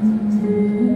Mm-hmm.